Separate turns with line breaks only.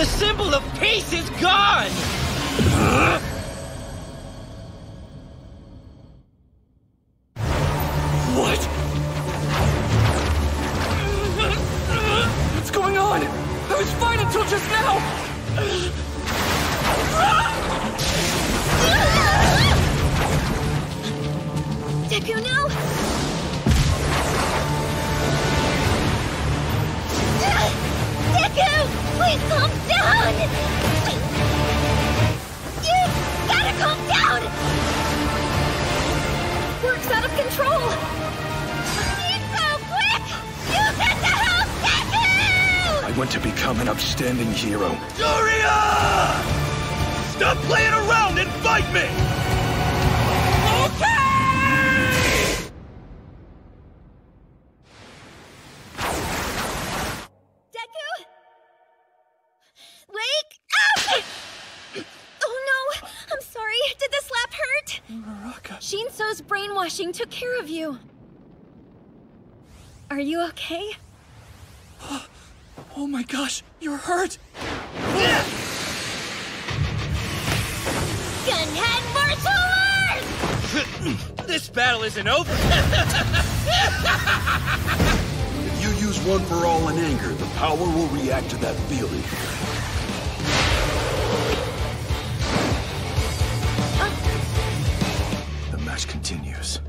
The symbol of peace is gone!
What? What's going on? I was fine until just now!
Deku, no! Deku! Calm down! You gotta calm down! Work's out of control! Nico, quick! Use it to help Deku!
I want to become an upstanding hero.
Doria! Stop playing around and fight me!
Hurt? Shinso's brainwashing took care of you. Are you okay?
Oh my gosh, you're hurt!
Gunhead Martial
This battle isn't over.
If you use one for all in anger, the power will react to that feeling.
Continues.